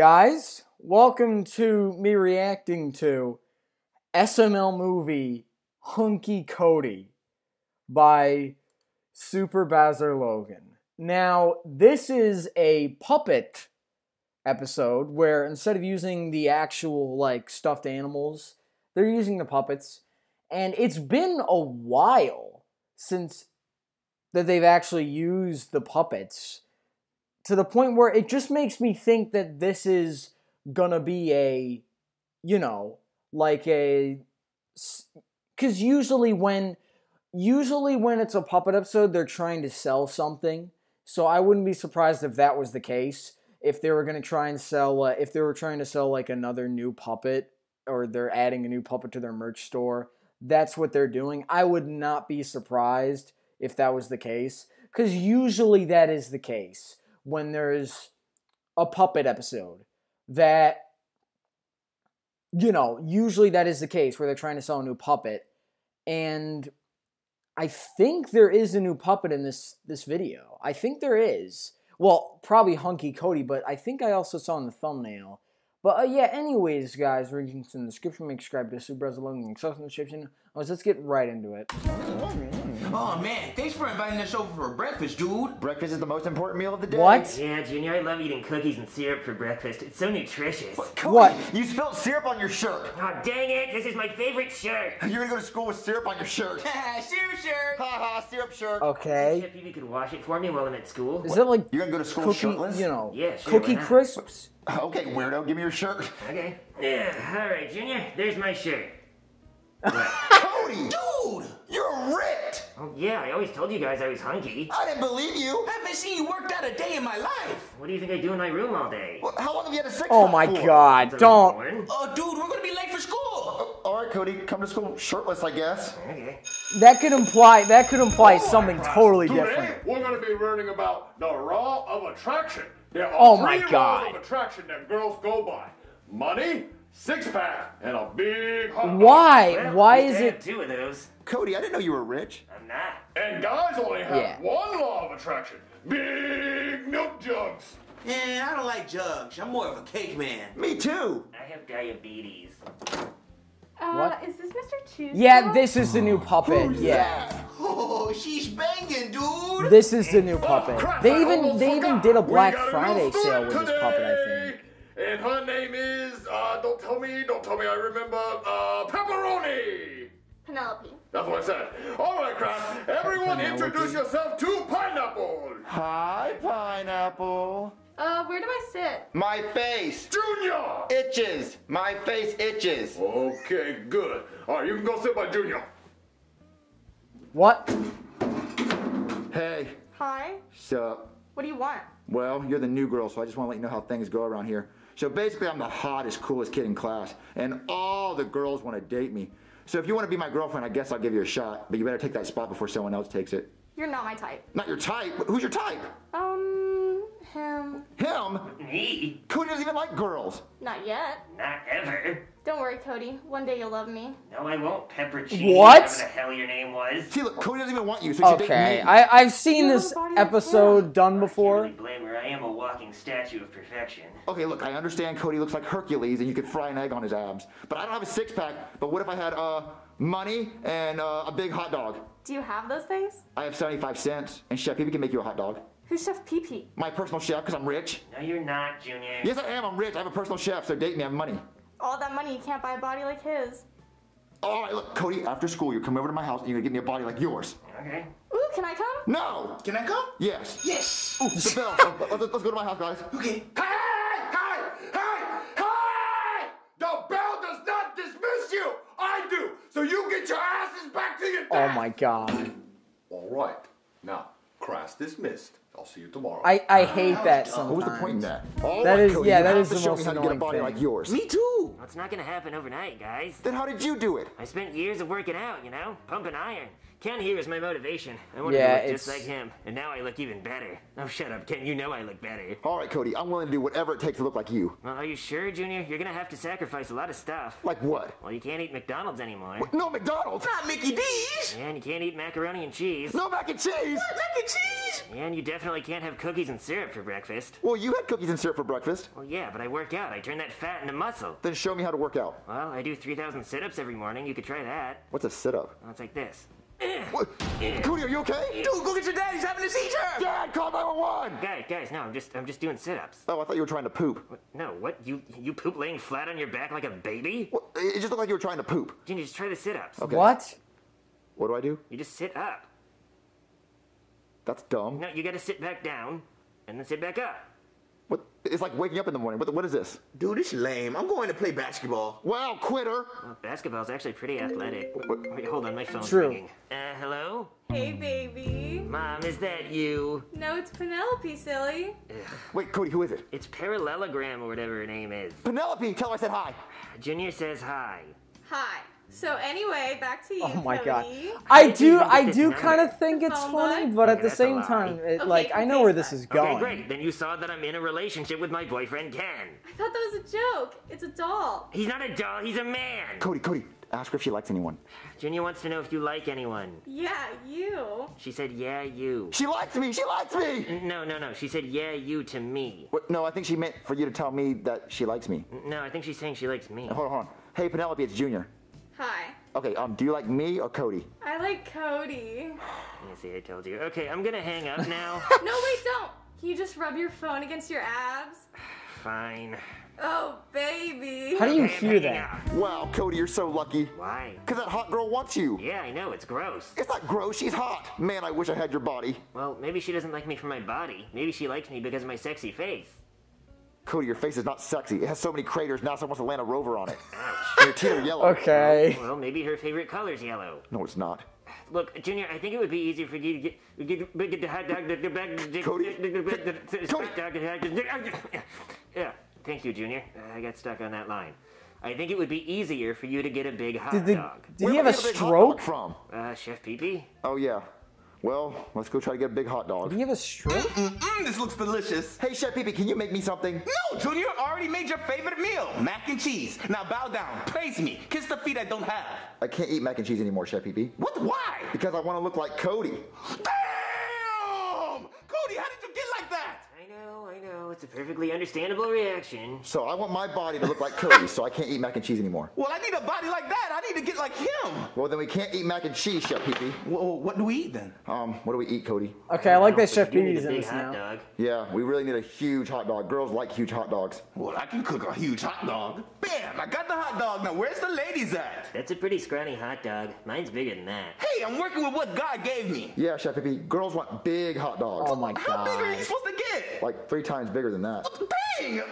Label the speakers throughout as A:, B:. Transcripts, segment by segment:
A: guys? Welcome to me reacting to SML movie Hunky Cody by Super Mario Logan. Now, this is a puppet episode where instead of using the actual like stuffed animals, they're using the puppets. And it's been a while since that they've actually used the puppets to the point where it just makes me think that this is gonna be a, you know, like a, because usually when, usually when it's a puppet episode, they're trying to sell something. So I wouldn't be surprised if that was the case. If they were gonna try and sell, uh, if they were trying to sell like another new puppet, or they're adding a new puppet to their merch store, that's what they're doing. I would not be surprised if that was the case, because usually that is the case when there's a puppet episode that you know usually that is the case where they're trying to sell a new puppet. And i think there is a new puppet in this this video. I think there is. Well probably hunky cody but i think i also saw in the thumbnail. But uh, yeah anyways guys links in the description. Make subscribe to super along in the description. Let's get right into it
B: Oh man, thanks for inviting us over for breakfast, dude.
C: Breakfast is the most important meal of the day.
A: What?
D: Yeah, Junior, I love eating cookies and syrup for breakfast. It's so nutritious.
C: Cody,
A: What?
C: You spilled syrup on your shirt.
D: Oh, dang it, this is my favorite shirt.
C: You're gonna go to school with syrup on your shirt. ha
B: Syrup shirt.
C: ha, syrup shirt.
A: okay
D: Chip, you could wash it for me while I'm at school.
A: is that like
C: You're gonna go to school
A: cookie
C: shirtless?
A: you know
D: Yeah, sure,
A: cookie
D: why
A: crisps
C: Okay, weirdo, give me your shirt.
D: Okay. Yeah, alright, Junior, there's my shirt.
C: Cody!
B: Dude,
C: You're ripped!
D: Oh, yeah, I always told you guys I was hunky.
C: I didn't believe you!
B: I haven't seen you worked out a day in my life.
D: What do you think I do in my room all day?
C: What- How long have you had a six
A: oh
C: pack Oh
A: my
C: for?
A: god
D: Since
A: don't
D: born.
B: Oh, dude, we're gonna be late for school.
C: Uh, Alright, Cody, come to school shirtless, I guess.
D: Okay.
A: That could imply that could imply oh something
E: Alright,
A: totally
E: Today,
A: different.
E: we're going to be learning about the law of attraction. There are
A: Oh
E: three
A: my
E: laws of attraction that girls go by: money, six pack, and a big hot.
A: Why?
D: Well,
A: Why
D: at least
A: is it?
D: two of those.
C: Cody, I didn't know you were rich.
D: I'm not.
E: And guys only have
A: Yeah.
E: one law of attraction: big milk jugs.
B: Yeah, I don't like jugs. I'm more of a cake man.
C: Me too.
D: I have diabetes.
F: Uh,
A: What?
F: is this Mr. Tuesday?
A: Yeah, this is the new puppet. Yeah,
B: Oh, she's banging, dude.
A: this is the new puppet.
E: Oh, crap,
A: They even
E: almost
A: they even did a Black
E: got a
A: Friday sale
E: student
A: with this puppet. I think.
E: And her name is, don't tell me, don't tell me I remember, uh, Pepperoni.
F: Penelope.
E: That's what I said. All right, crap. Everyone
A: Penelope.
E: introduce yourself to Pineapple.
C: Hi, pineapple.
F: Uh, where do I sit?
C: My face
E: Junior.
C: itches. My face itches.
E: Okay, good. All right, you can go sit by Junior.
A: What?
C: Hey,
F: Hi.
C: sup?
F: What do you want?
C: Well, you're the new girl, so I just want to let you know how things go around here. So basically, I'm the hottest, coolest kid in class, and all the girls want to date me. So if you want to be my girlfriend, I guess I'll give you a shot, but you better take that spot before someone else takes it.
F: You're not my type.
C: Not your type. Who's your type?
F: Um, him.
C: Him?
D: Me?
C: Cody doesn't even like girls.
F: Not yet.
D: Not ever.
F: Don't worry, Cody. One day you'll love me.
D: No, I won't. Pepper cheese.
A: What?
D: Whatever the hell your name was.
C: See, look, Cody doesn't even want you, so you should date
A: Okay,
C: me.
A: I I've seen
F: You
A: this
F: a body like
A: episode
F: him.
A: done
D: Can't
A: before.
D: really blame her. I am a walking statue of perfection.
C: Okay, look, I understand Cody looks like Hercules and you could fry an egg on his abs. But I don't have a six pack. But what if I had uh, money and uh, a big hot dog?
F: Do you have those things?
C: I have 75 cents, and Chef Pee can make you a hot dog.
F: Who's Chef Pee Pee?
C: My personal chef, because I'm rich.
D: No, you're not, Junior.
C: Yes, I am. I'm rich. I have a personal chef, so date me. I have money.
F: All that money, you can't buy a body like his.
C: All right, look, Cody, after school, you come over to my house and you're going to get me a body like yours.
D: Okay.
F: Ooh, can I come?
C: No!
B: Can I come?
C: Yes.
B: Yes.
C: Ooh, the bell. Let- let's, let's go to my house, guys.
B: Okay.
E: Hey, hey, hey, hey! The bell does not dismiss you. I do. So you get your asses back to your
A: Oh my god.
E: All right. Now, class dismissed. I'll see you tomorrow.
A: I I hate that
C: What was the point in that? All
A: That
C: right,
A: is- yeah,
C: you
A: that
C: have
A: is
C: to
A: the
C: show
A: most
C: me get a
A: annoying
C: body
A: thing.
C: like yours.
B: Me too.
D: Well, it's not gonna happen overnight, guys.
C: Then how did you do it?
D: I spent years of working out, you know, pumping iron. Ken here is my motivation. I wanted
A: Yeah,
D: to look just like him, and now I look even better. Oh, shut up, Ken. You know I look better.
C: All right, Cody, I'm willing to do whatever it takes to look like you.
D: Well, are you sure, Junior? You're gonna have to sacrifice a lot of stuff.
C: Like what?
D: Well, you can't eat McDonald's anymore.
C: No McDonald's.
B: Not Mickey D's.
D: And you can't eat macaroni and cheese.
C: No mac and cheese.
B: Mac and cheese.
C: What?
D: And you definitely can't have cookies and syrup for breakfast.
C: Well, you had cookies and syrup for breakfast.
D: Well, yeah, but I work out. I turn that fat into muscle.
C: Then show me how to work out.
D: Well, I do 3,000 sit-ups every morning. You could try that.
C: What's a sit up?
D: Well, it's like this.
C: What? Cody, are you okay?
B: Dude, go get your dad. He's having a seizure.
C: Dad, call 911!
D: Guys, guys, no, I'm just, I'm just doing sit-ups.
C: Oh, I thought you were trying to poop.
D: What? No, what? You, you poop laying flat on your back like a baby?
C: What? It just looked like you were trying to poop.
D: Junior, just try the sit-ups.
C: Okay.
A: What?
C: What do I do?
D: You just sit up.
C: That's dumb.
D: No, you gotta sit back down, and then sit back up.
C: What? It's like waking up in the morning. What, what is this?
B: Dude, this lame. I'm going to play basketball.
C: Wow, quitter!
D: Well, basketball's actually pretty athletic. Wait, hold on, my phone's
A: True.
D: ringing. Uh, hello?
F: Hey, baby.
D: Mom, is that you?
F: No, it's Penelope, silly.
C: Wait, Cody, who is it?
D: It's Parallelogram or whatever her name is.
C: Penelope, tell her I said hi.
D: Junior says hi.
F: Hi. So anyway, back to you,
A: Oh my god. I do I do kind of think it's
F: phone
A: funny, but at
D: Okay,
A: the same time, it,
F: Okay,
A: like I know
F: okay,
A: where this
F: fine.
A: is
D: Okay,
A: going.
D: great. Then you saw that I'm in a relationship with my boyfriend Ken.
F: I thought that was a joke. It's a doll.
D: He's not a doll, he's a man.
C: Cody, Cody, ask her if she likes anyone.
D: Junior wants to know if you like anyone.
F: Yeah, you.
D: She said, yeah, you.
C: She likes me! She likes me!
D: No, no, no. She said, yeah, you to me.
C: What? No, I think she meant for you to tell me that she likes me.
D: No, I think she's saying she likes me.
C: Hold on, hold on. Hey, Penelope, it's Junior.
F: Hi.
C: Okay, um, do you like me or Cody?
F: I like Cody.
D: Yeah, see, I told you. Okay, I'm gonna hang up now.
F: No, wait, don't. Can you just rub your phone against your abs?
D: Fine.
F: Oh, baby.
A: How do you
D: Okay,
A: hear that?
D: up.
C: Wow, Cody, you're so lucky.
D: Why?
C: Because that hot girl wants you.
D: Yeah, I know, it's gross.
C: It's not gross, she's hot. Man, I wish I had your body.
D: Well, maybe she doesn't like me for my body. Maybe she likes me because of my sexy face.
C: Cody, your face is not sexy. It has so many craters, NASA wants to land a rover on it.
D: Ouch.
C: And your teeth are yellow.
A: Okay.
D: Well, maybe her favorite color's yellow.
C: No, it's not.
D: Look, Junior, I think it would be easier for you to get get, get the hot dog the back
C: Cody?
D: Yeah, thank you, Junior. Uh, I got stuck on that line. I think it would be easier for you to get a big hot
A: Did, the,
D: dog.
A: did
C: Where
A: he have
C: I
A: a
C: gonna get hot dog
A: stroke?
C: from?
D: Uh, Chef Pee
C: Oh, yeah. Well, let's go try to get a big hot
A: Did
C: dog.
A: he have a stroke?
B: Mm-mm, this looks delicious.
C: Hey, Chef Pee can you make me something?
B: No, Junior, I already made your favorite meal, mac and cheese. Now bow down, praise me, kiss the feet I don't have.
C: I can't eat mac and cheese anymore, Chef Pee
B: What? Why?
C: Because I want to look like Cody.
B: Ah, Damn! Cody, how did you get like that?
D: I know, It's a perfectly understandable reaction.
C: So I want my body to look like Cody, so I can't eat mac and cheese anymore.
B: Well, I need a body like that. I need to get like him.
C: Well, then we can't eat mac and cheese, Chef Pee
B: Well, what do we eat then?
C: Um, what do we eat, Cody?
A: Okay, I like
D: Well,
A: that
D: but
A: Chef
D: you need a
A: in
D: big
A: this
D: hot
A: now.
D: dog.
C: Yeah, we really need a huge hot dog. Girls like huge hot dogs.
B: Well, I can cook a huge hot dog. Bam! I got the hot dog. Now, where's the ladies at?
D: That's a pretty scrawny hot dog. Mine's bigger than that.
B: Hey, I'm working with what God gave me.
C: Yeah, Chef Pee Girls want big hot dogs.
A: Oh my god.
B: How big are
A: god.
B: you supposed to get?
C: Like three times bigger than that.
B: Bang!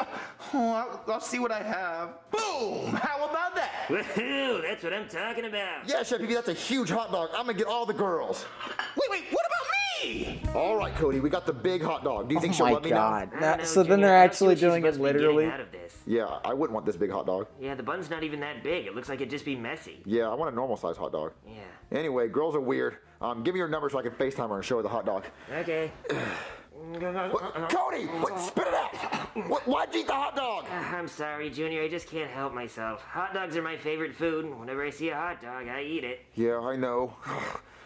B: Oh, I'll, I'll see what I have. Boom! How about that?
D: Woohoo! That's what I'm talking about.
C: Yeah, Chef Pee that's a huge hot dog. I'm gonna get all the girls.
B: Wait, wait, what about me?
C: All right, Cody, we got the big hot dog. Do you think
A: Oh
C: she'll let me
A: god.
D: I
A: Now-
D: don't know,
A: so then they're
D: I don't see
A: actually
D: what
A: doing it
D: supposed to be getting
A: literally.
D: Out of this.
C: Yeah, I wouldn't want this big hot dog.
D: Yeah, the bun's not even that big. It looks like it'd just be messy.
C: Yeah, I want a normal size hot dog.
D: Yeah.
C: Anyway, girls are weird. Um, give me your number so I can FaceTime her and show her the hot dog.
D: Okay.
C: What? Cody, what? spit it out. What, why'd you eat the hot dog?
D: Uh, I'm sorry, Junior. I just can't help myself. Hot dogs are my favorite food. and Whenever I see a hot dog, I eat it.
C: Yeah, I know.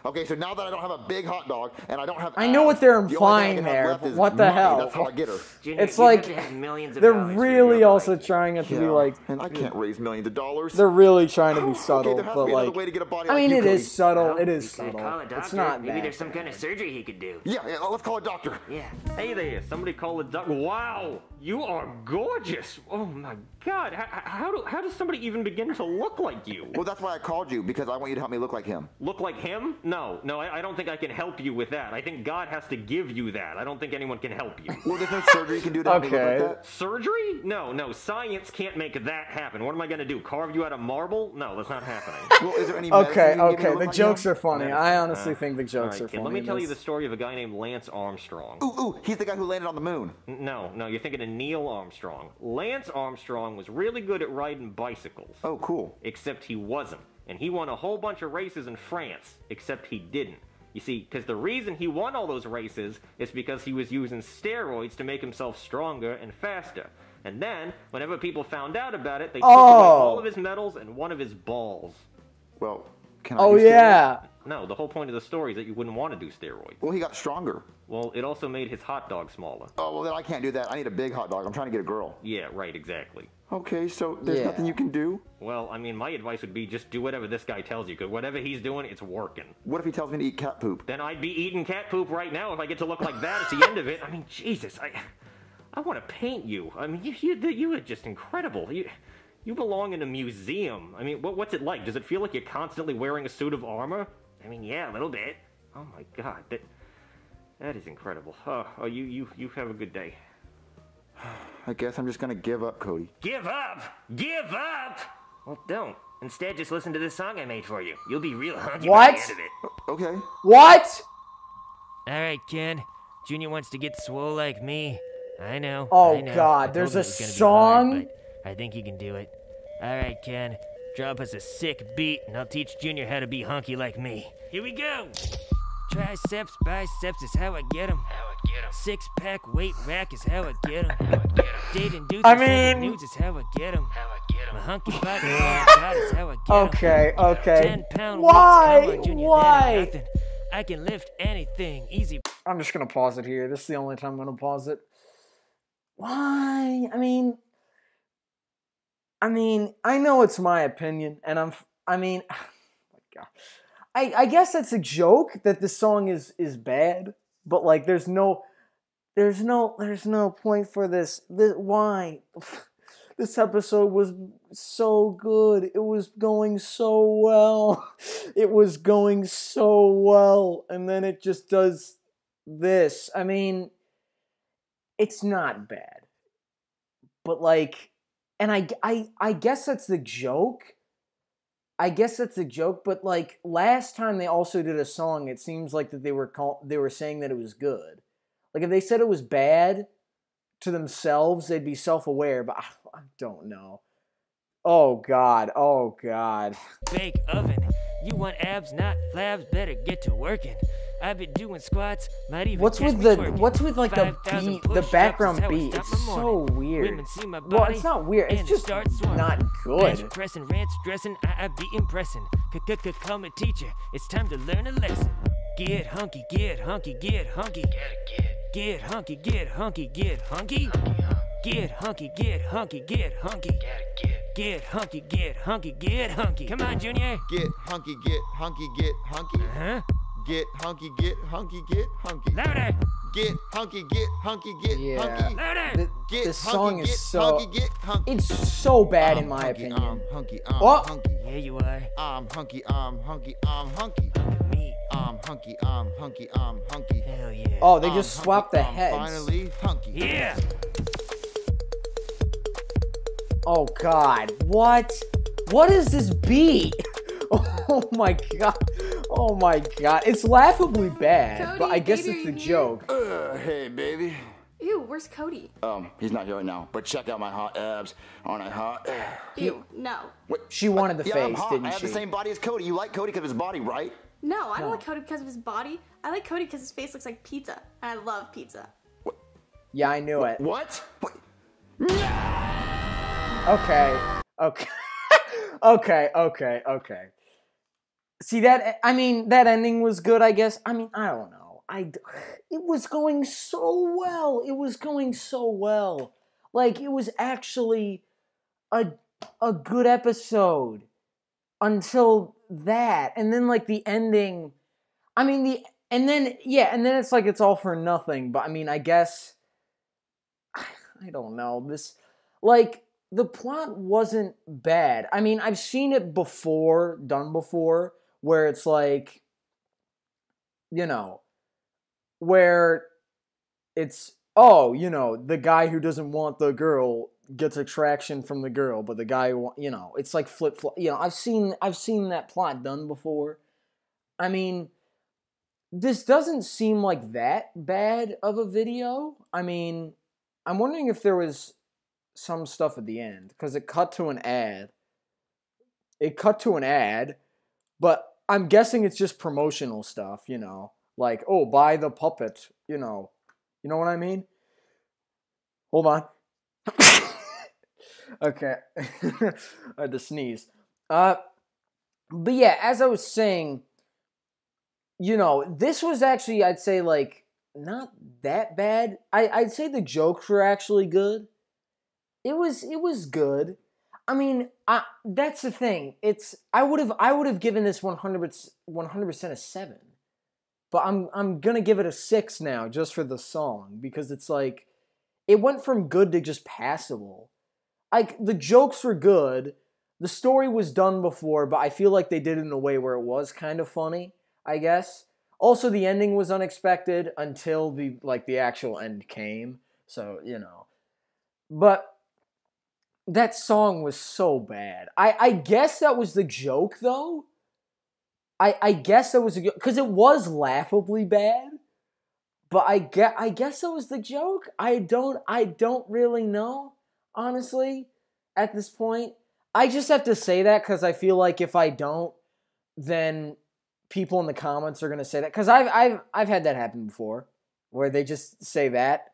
C: Okay, so now that I don't have a big hot dog and I don't have
A: I know what they're
C: abs, the only thing I
A: implying there, but what the
C: money.
A: hell?
C: That's how I get her.
D: Junior,
A: It's like
D: millions of
A: they're
D: dollars
A: really also
D: life.
A: trying it to be
C: Yeah,
A: like
C: and I can't raise millions of dollars.
A: they're really trying to be subtle,
C: there has to
A: but
C: be
A: like
C: way to get a body
A: I mean
C: you,
A: it is subtle.
D: Well,
A: It is subtle.
D: Call a doctor.
A: It's not
D: Maybe
A: bad.
D: there's some kind of surgery he could do.
C: Yeah, yeah, let's call a doctor.
D: Yeah.
G: Hey there, somebody call a doc. Wow, you are gorgeous. Oh my god, how, how, do, how does somebody even begin to look like you?
C: Well, that's why I called you because I want you to help me look like him.
G: Look like him? No, no, I, I don't think I can help you with that. I think God has to give you that. I don't think anyone can help you.
C: Well, there's no surgery you can do to help me
A: Okay.
C: look like that.
G: Surgery? No, no, science can't make that happen. What am I gonna do? Carve you out of marble? No, that's not happening.
C: Well, is there any
A: Okay,
C: medicine you can give me to
A: okay. The jokes are funny. I honestly uh, think the jokes
G: right,
A: are
G: kid,
A: funny.
G: let me tell you the story of a guy named Lance Armstrong.
C: Ooh, ooh, he's the guy who landed on the moon.
G: No, no, you're thinking of Neil Armstrong. Lance Armstrong was really good at riding bicycles.
C: Oh, cool.
G: except he wasn't. And he won a whole bunch of races in France, except he didn't. You see, because the reason he won all those races is because he was using steroids to make himself stronger and faster. And then, whenever people found out about it, they took away
A: Oh.
G: all of his medals and one of his balls.
C: Well, can I
A: Oh
C: yeah. steroids?
A: Yeah.
G: No, the whole point of the story is that you wouldn't want to do steroids.
C: Well, he got stronger.
G: Well, it also made his hot dog smaller.
C: Oh, well, then I can't do that. I need a big hot dog. I'm trying to get a girl.
G: Yeah, right, exactly.
C: Okay, so there's
A: Yeah.
C: nothing you can do?
G: Well, I mean, my advice would be just do whatever this guy tells you, because whatever he's doing, it's working.
C: What if he tells me to eat cat poop?
G: Then I'd be eating cat poop right now if I get to look like that at the end of it. I mean, Jesus, I, I want to paint you. I mean, you, you, you are just incredible. You, you belong in a museum. I mean, what, what's it like? Does it feel like you're constantly wearing a suit of armor?
D: I mean, yeah, a little bit.
G: Oh my God, that, that is incredible. Oh, oh you, you, you have a good day.
C: I guess I'm just gonna give up, Cody.
D: Give up! Give up! Well, don't. Instead, just listen to this song I made for you. You'll be real hunky
A: What?
D: by the end of it.
C: Okay.
A: What?
D: All right, Ken. Junior wants to get swole like me. I know.
A: Oh,
D: I know.
A: God,
D: I
A: there's a
D: it was gonna be
A: song?
D: hard, I think he can do it. All right, Ken. Drop us a sick beat, and I'll teach Junior how to be hunky like me. Here we go. Triceps, biceps is how I get 'em. How I get 'em. Six pack weight rack is how I get 'em. Dating dudes
A: I mean-
D: nudes is how I get 'em. How I get 'em. My hunky body, God, is how I get 'em.
A: Okay, okay.
D: Ten pound
A: Why?
D: weights, come on, Junior,
A: Why?
D: I can lift anything, easy
A: I'm just gonna pause it here. This is the only time I'm gonna pause it. Why? I mean, I mean, I know it's my opinion, and I'm. I mean, oh God. I I guess that's a joke that the song is is bad, but like, there's no, there's no, there's no point for this. this why? This episode was so good. It was going so well. It was going so well, and then it just does this. I mean, it's not bad. But like and I I I guess that's the joke. I guess that's the joke, but like last time they also did a song, it seems like that they were call, they were saying that it was good. Like if they said it was bad to themselves, they'd be self-aware, but I, I don't know. Oh god. Oh god.
D: Bake oven. You want abs, not flabs, better get to working. I've been doing squats, might even
A: What's with the
D: twerking.
A: what's with like the beat, the background
D: is how I
A: beat? It's so weird.
D: Women see my
A: Well, it's not weird. It's just
D: start swarming.
A: not good.
D: Bench pressing, rants dressing, I, I be impressing. Come a teacher, it's time to learn a lesson. Get hunky, get hunky, get hunky. Get hunky, get hunky, get hunky. Get hunky, get hunky, get hunky. Get hunky, get hunky, get hunky. Come on, Junior.
H: Get hunky, get hunky, get hunky.
D: Huh?
H: Get hunky, get hunky, get hunky.
D: Louder,
H: Get hunky, get hunky, get
A: Yeah.
H: hunky.
D: louder.
A: Th-
H: Get
A: this
H: hunky,
A: song
H: get
A: is so
H: hunky, get hunky.
A: it's so bad in
H: I'm
A: my
H: hunky,
A: opinion.
H: I'm hunky, I'm
A: Oh.
H: hunky.
D: Yeah, you are.
H: I'm hunky, I'm hunky, I'm hunky.
D: Me.
H: I'm hunky, I'm hunky, I'm hunky.
D: Hell yeah.
A: Oh, they
H: I'm
A: just
H: hunky,
A: swapped the
H: I'm
A: heads.
H: Finally hunky.
D: Yeah.
A: Oh god. What? What is this beat? Oh my god. Oh my god. It's laughably bad, but I guess
F: baby,
A: it's the
F: are you
A: joke.
E: Uh, hey, baby.
F: Ew, where's Cody?
E: Um, he's not here right now, but check out my hot abs. Aren't I hot?
F: Ew, no.
E: What?
A: She wanted the
E: yeah, I'm
A: face,
E: hot.
A: didn't
E: I have
A: she?
E: the same body as Cody. You like Cody because of his body, right?
F: No, I don't
A: No.
F: like Cody because of his body. I like Cody because his face looks like pizza. And I love pizza.
A: Yeah, I knew it.
E: What? What?
A: Okay. Okay. okay, okay, okay. See that eh, I mean that ending was good, I guess. I mean, I don't know. I. it was going so well. It was going so well. Like it was actually a a good episode until that. And then like the ending I mean the and then yeah, and then it's like it's all for nothing, but I mean, I guess I don't know. This like the plot wasn't bad. I mean, I've seen it before, done before, where it's like, you know, where it's oh, you know, the guy who doesn't want the girl gets attraction from the girl, but the guy you know, it's like flip flop. You know, I've seen I've seen that plot done before. I mean, this doesn't seem like that bad of a video. I mean, I'm wondering if there was some stuff at the end because it cut to an ad. It cut to an ad, but I'm guessing it's just promotional stuff, you know, like oh, buy the puppet, you know, you know what I mean. Hold on. okay, I had to sneeze. Uh, but yeah, as I was saying, you know, this was actually, I'd say, like, not that bad. I, I'd say the jokes were actually good. It was, it was good. I mean, I, that's the thing. It's, I would have, I would have given this 100, 100% a seven. But I'm, I'm gonna give it a six now just for the song because it's like, it went from good to just passable. Like, the jokes were good. The story was done before, but I feel like they did it in a way where it was kind of funny. I guess. Also, the ending was unexpected until the like the actual end came. So you know, but that song was so bad. I I guess that was the joke though. I I guess that was a because it was laughably bad. But I get I guess that was the joke. I don't I don't really know honestly at this point. I just have to say that because I feel like if I don't, then people in the comments are gonna say that because I've I've I've had that happen before, where they just say that,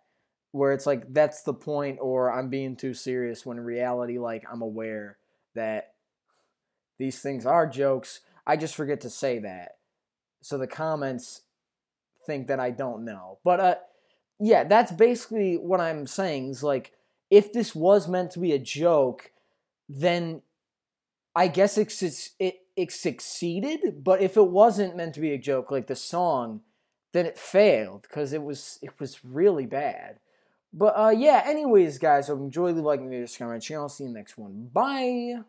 A: where it's like that's the point, or I'm being too serious. When in reality, like I'm aware that these things are jokes. I just forget to say that, so the comments think that I don't know. But uh, yeah, that's basically what I'm saying. Is like if this was meant to be a joke, then I guess it's, it's it it succeeded, but if it wasn't meant to be a joke like the song, then it failed because it was it was really bad. But uh, yeah, anyways, guys, hope you enjoy. Leave a like and subscribe to my channel. See you next one. Bye.